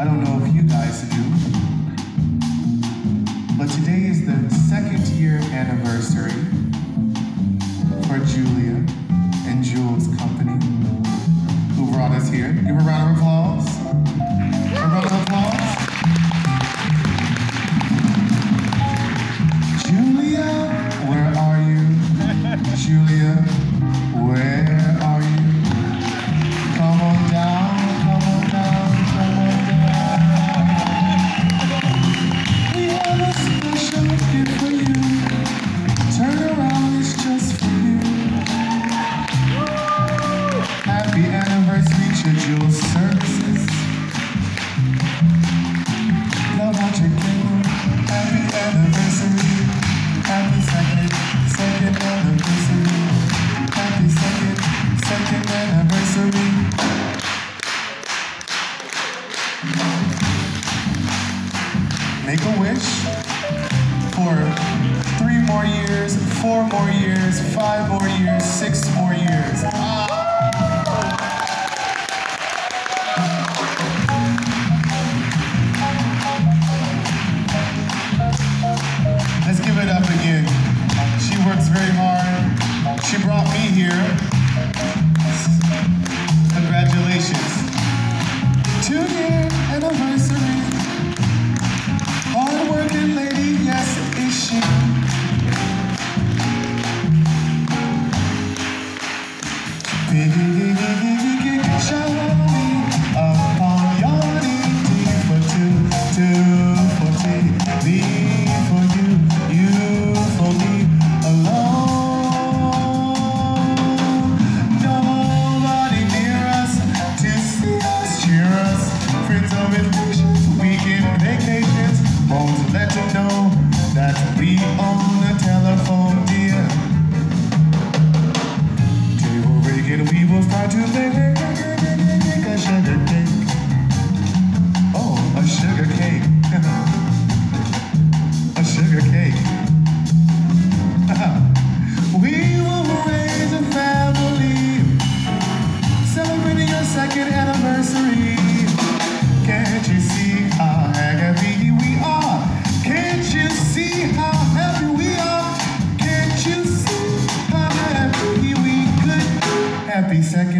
I don't know if you guys do, but today is the second year anniversary for Julia and Jules Company, who brought us here. Give a round of applause. four more years, five more years, six more years. Let's give it up again. She works very hard. She brought me here. second anniversary. Can't you see how happy we are? Can't you see how happy we are? Can't you see how happy we could? Happy second.